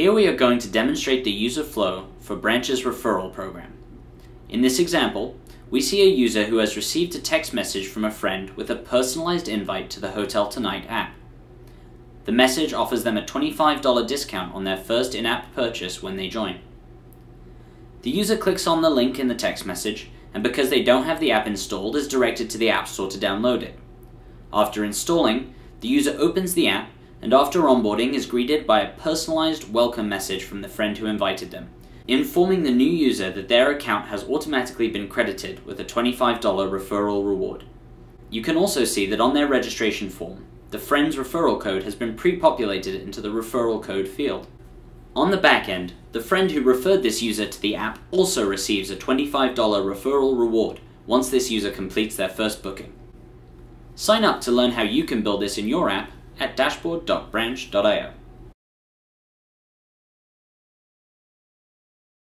Here we are going to demonstrate the user flow for Branch's referral program. In this example, we see a user who has received a text message from a friend with a personalized invite to the Hotel Tonight app. The message offers them a $25 discount on their first in-app purchase when they join. The user clicks on the link in the text message, and because they don't have the app installed is directed to the App Store to download it. After installing, the user opens the app and after onboarding is greeted by a personalized welcome message from the friend who invited them, informing the new user that their account has automatically been credited with a $25 referral reward. You can also see that on their registration form, the friend's referral code has been pre-populated into the referral code field. On the back end, the friend who referred this user to the app also receives a $25 referral reward once this user completes their first booking. Sign up to learn how you can build this in your app at dashboard.branch.io.